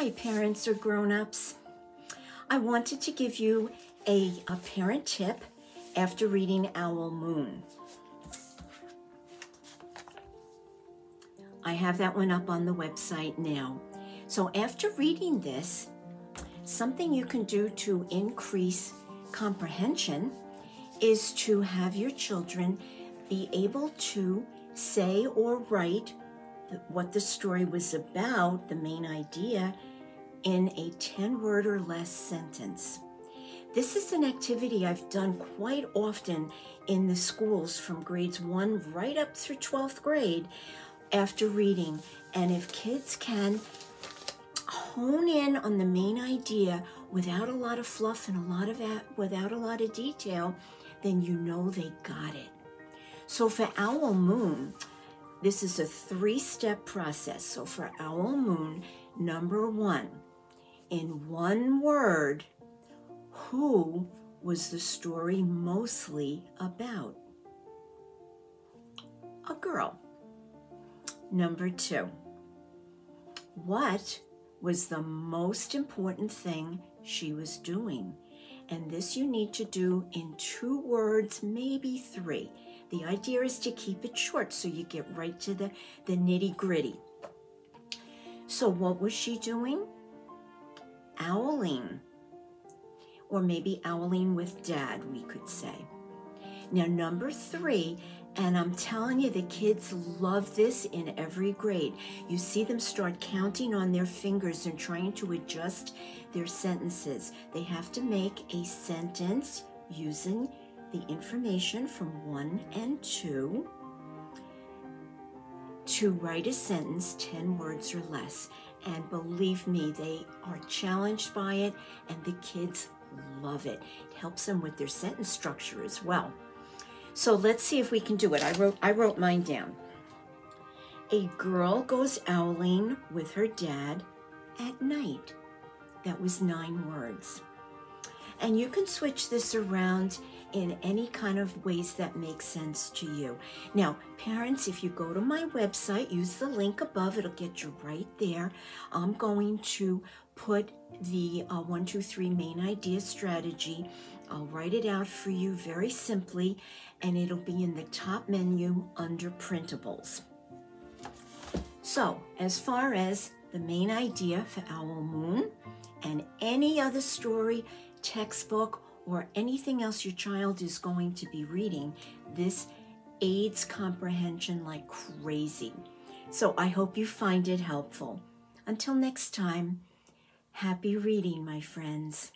Hi, parents or grown-ups. I wanted to give you a, a parent tip after reading Owl Moon. I have that one up on the website now. So after reading this, something you can do to increase comprehension is to have your children be able to say or write what the story was about, the main idea, in a 10 word or less sentence. This is an activity I've done quite often in the schools from grades 1 right up through 12th grade after reading. And if kids can hone in on the main idea without a lot of fluff and a lot of without a lot of detail, then you know they got it. So for Owl Moon, this is a three-step process. So for Owl Moon, number one, in one word, who was the story mostly about? A girl. Number two, what was the most important thing she was doing? And this you need to do in two words, maybe three. The idea is to keep it short so you get right to the, the nitty gritty. So what was she doing? Owling. Or maybe owling with dad, we could say. Now, number three, and I'm telling you, the kids love this in every grade. You see them start counting on their fingers and trying to adjust their sentences. They have to make a sentence using the information from one and two to write a sentence 10 words or less. And believe me, they are challenged by it and the kids love it. It helps them with their sentence structure as well. So let's see if we can do it. I wrote, I wrote mine down. A girl goes owling with her dad at night. That was nine words. And you can switch this around in any kind of ways that make sense to you. Now, parents, if you go to my website, use the link above, it'll get you right there. I'm going to put the uh, one, two, three main idea strategy. I'll write it out for you very simply, and it'll be in the top menu under printables. So, as far as the main idea for Owl Moon and any other story, textbook, or anything else your child is going to be reading, this aids comprehension like crazy. So I hope you find it helpful. Until next time, happy reading, my friends.